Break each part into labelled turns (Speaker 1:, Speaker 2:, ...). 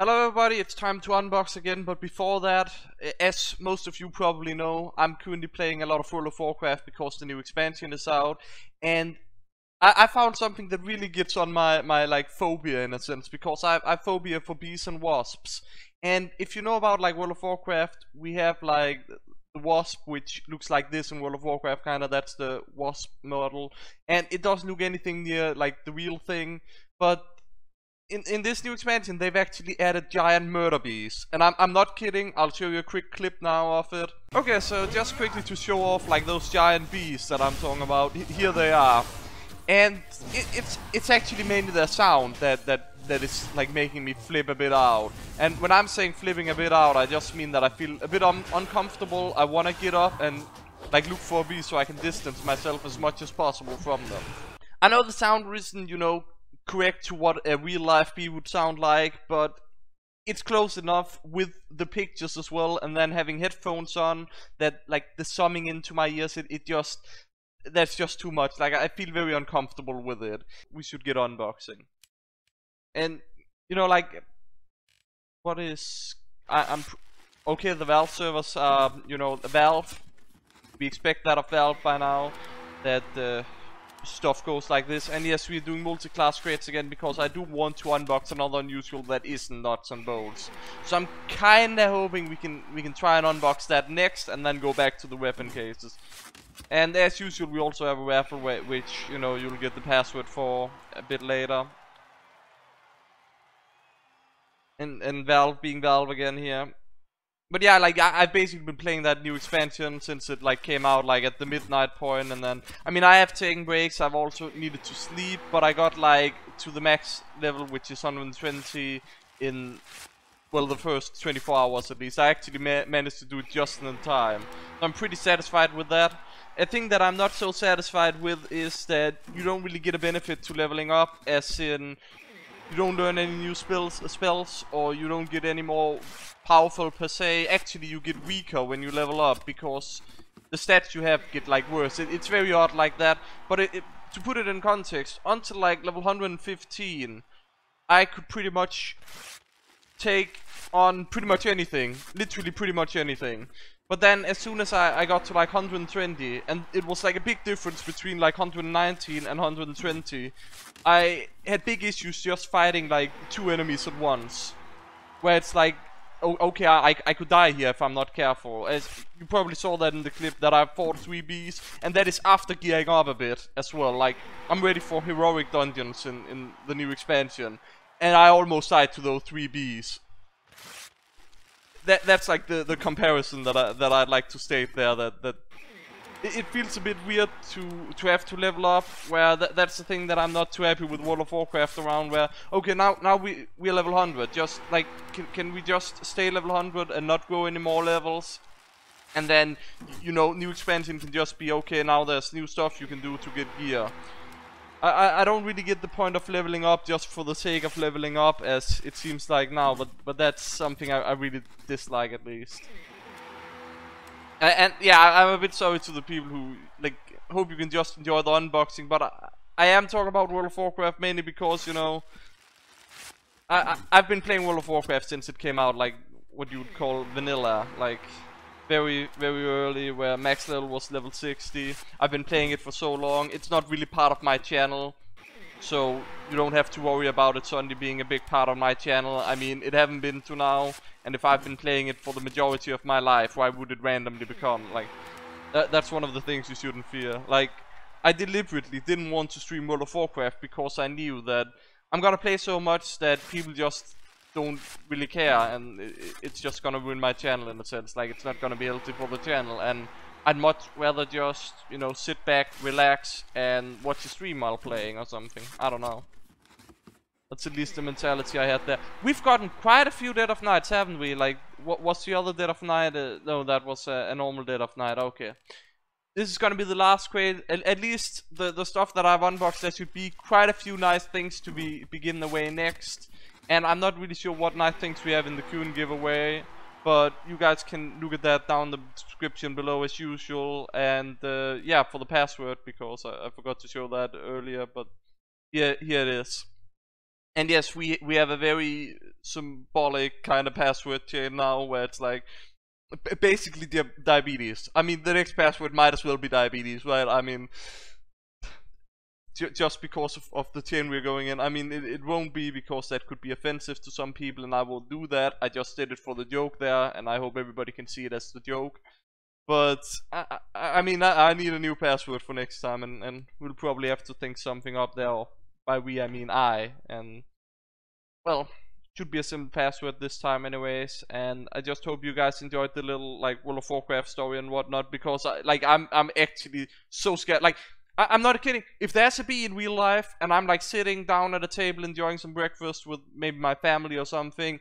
Speaker 1: Hello everybody, it's time to unbox again, but before that, as most of you probably know, I'm currently playing a lot of World of Warcraft because the new expansion is out, and I, I found something that really gets on my, my like phobia in a sense, because I, I phobia for bees and wasps, and if you know about like World of Warcraft, we have like the wasp which looks like this in World of Warcraft kinda, that's the wasp model, and it doesn't look anything near like the real thing, but in, in this new expansion, they've actually added giant murder bees. And I'm, I'm not kidding, I'll show you a quick clip now of it. Okay, so just quickly to show off like those giant bees that I'm talking about, here they are. And it, it's it's actually mainly their sound that, that, that is like making me flip a bit out. And when I'm saying flipping a bit out, I just mean that I feel a bit un uncomfortable, I wanna get up and like look for a bee so I can distance myself as much as possible from them. I know the sound isn't, you know, correct to what a real life bee would sound like, but it's close enough with the pictures as well and then having headphones on that like the summing into my ears it, it just that's just too much. Like I feel very uncomfortable with it. We should get unboxing. And you know like what is I, am okay the Valve servers are you know the Valve we expect that of Valve by now that uh, stuff goes like this. And yes, we're doing multi-class crates again because I do want to unbox another unusual that isn't nuts and bolts. So I'm kinda hoping we can we can try and unbox that next and then go back to the weapon cases. And as usual, we also have a raffle which, you know, you'll get the password for a bit later. And, and Valve being Valve again here but yeah, like I, have basically been playing that new expansion since it like came out like at the midnight point, and then I mean I have taken breaks. I've also needed to sleep, but I got like to the max level, which is 120 in well the first 24 hours at least. I actually ma managed to do it just in time. So I'm pretty satisfied with that. A thing that I'm not so satisfied with is that you don't really get a benefit to leveling up, as in you don't learn any new spells, uh, spells or you don't get any more powerful per se. Actually, you get weaker when you level up because the stats you have get like worse. It, it's very odd like that. But it, it, to put it in context, until like level 115, I could pretty much take on pretty much anything. Literally pretty much anything. But then as soon as I, I got to like 120, and it was like a big difference between like 119 and 120, I had big issues just fighting like two enemies at once. Where it's like, oh, okay, I, I could die here if I'm not careful. As you probably saw that in the clip that I fought three bees, and that is after gearing up a bit as well. Like, I'm ready for heroic dungeons in, in the new expansion. And I almost died to those three bees that that's like the the comparison that I that I'd like to state there that that it, feels a bit weird to to have to level up where th that's the thing that I'm not too happy with World of Warcraft around where okay now now we we're level 100 just like can, can we just stay level 100 and not grow any more levels? And then you know new expansion can just be okay now there's new stuff you can do to get gear I, I don't really get the point of leveling up just for the sake of leveling up as it seems like now, but but that's something I, I really dislike at least. And, and, yeah, I'm a bit sorry to the people who like hope you can just enjoy the unboxing, but I, I am talking about World of Warcraft mainly because you know I, I have been playing World of Warcraft since it came out, like what you would call vanilla, like very, very early where max level was level 60. I've been playing it for so long. It's not really part of my channel. So you don't have to worry about it suddenly being a big part of my channel. I mean, it haven't been to now. And if I've been playing it for the majority of my life, why would it randomly become? Like, that, that's one of the things you shouldn't fear. Like, I deliberately didn't want to stream World of Warcraft because I knew that I'm gonna play so much that people just don't really care and it's just gonna ruin my channel in a sense like it's not gonna be healthy for the channel and I'd much rather just you know sit back relax and watch a stream while playing or something I don't know that's at least the mentality I had there we've gotten quite a few Dead of Nights haven't we like what was the other Dead of Night uh, no that was a, a normal Dead of Night okay this is gonna be the last crate. At, at, least the the stuff that I've unboxed. There should be quite a few nice things to be begin the way next. And I'm not really sure what nice things we have in the Kuhn giveaway. But you guys can look at that down in the description below as usual. And uh, yeah, for the password, because I, I, forgot to show that earlier. But yeah, here it is. and yes, we we have a very symbolic kind of password chain now, where it's like basically di- diabetes. I mean, the next password might as well be diabetes, right? I mean, ju- just because of, of the chain we're going in. I mean, it, it won't be because that could be offensive to some people, and I won't do that. I just did it for the joke there, and I hope everybody can see it as the joke. But I, I, I mean, I, I need a new password for next time, and, and we'll probably have to think something up there. Or by we, I mean I, and well, should be a simple password this time, anyways. And I just hope you guys enjoyed the little like World of Warcraft story and whatnot, because I, like I'm I'm actually so scared. Like I, I'm not kidding. If there's a bee in real life, and I'm like sitting down at a table enjoying some breakfast with maybe my family or something,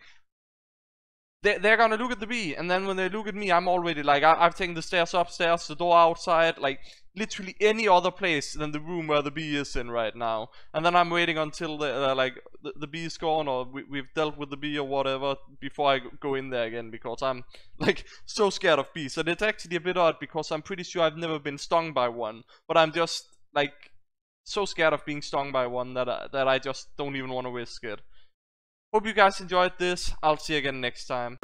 Speaker 1: they they're gonna look at the bee, and then when they look at me, I'm already like I, I've taken the stairs upstairs, the door outside, like literally any other place than the room where the bee is in right now. And then I'm waiting until the uh, like the, the bee is gone or we, we've dealt with the bee or whatever before I go in there again because I'm like so scared of bees. And it's actually a bit odd because I'm pretty sure I've never been stung by one, but I'm just like so scared of being stung by one that I, that I just don't even want to risk it. Hope you guys enjoyed this. I'll see you again next time.